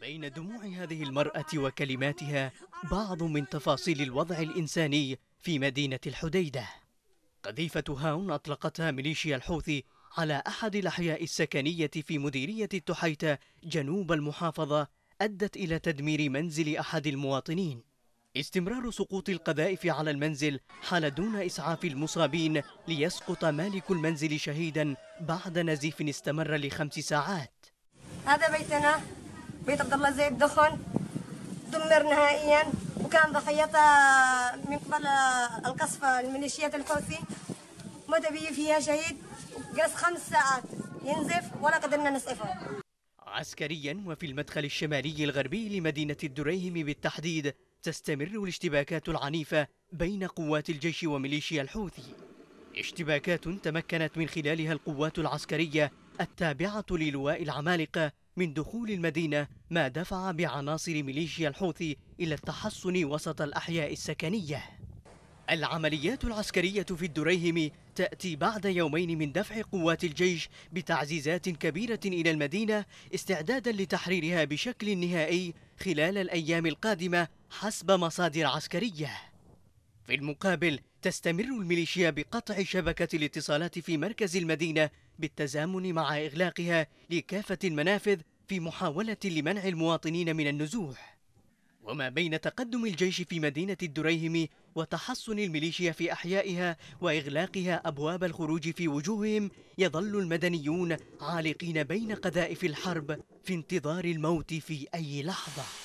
بين دموع هذه المرأة وكلماتها بعض من تفاصيل الوضع الإنساني في مدينة الحديدة. قذيفة هاون أطلقتها ميليشيا الحوثي على أحد الأحياء السكنية في مديرية التحيتة جنوب المحافظة أدت إلى تدمير منزل أحد المواطنين. استمرار سقوط القذائف على المنزل حال دون إسعاف المصابين ليسقط مالك المنزل شهيدا بعد نزيف استمر لخمس ساعات. هذا بيتنا. بيت عبد الله زيد دخن. دمر نهائيا. وكان ضحيتها من قبل القصف الميليشيات الحوثي. مات به فيها شهيد. جلس خمس ساعات. ينزف ولا قدرنا نسعفه عسكريا وفي المدخل الشمالي الغربي لمدينة الدريهم بالتحديد تستمر الاشتباكات العنيفة بين قوات الجيش وميليشيا الحوثي. اشتباكات تمكنت من خلالها القوات العسكرية التابعة للواء العمالقة من دخول المدينة ما دفع بعناصر ميليشيا الحوثي إلى التحصن وسط الأحياء السكنية. العمليات العسكرية في الدريهم تأتي بعد يومين من دفع قوات الجيش بتعزيزات كبيرة إلى المدينة استعدادا لتحريرها بشكل نهائي خلال الأيام القادمة حسب مصادر عسكرية. في المقابل تستمر الميليشيا بقطع شبكة الاتصالات في مركز المدينة بالتزامن مع إغلاقها لكافة المنافذ في محاولة لمنع المواطنين من النزوح. وما بين تقدم الجيش في مدينة الدريهم وتحصن الميليشيا في أحيائها وإغلاقها أبواب الخروج في وجوههم يظل المدنيون عالقين بين قذائف الحرب في انتظار الموت في أي لحظة.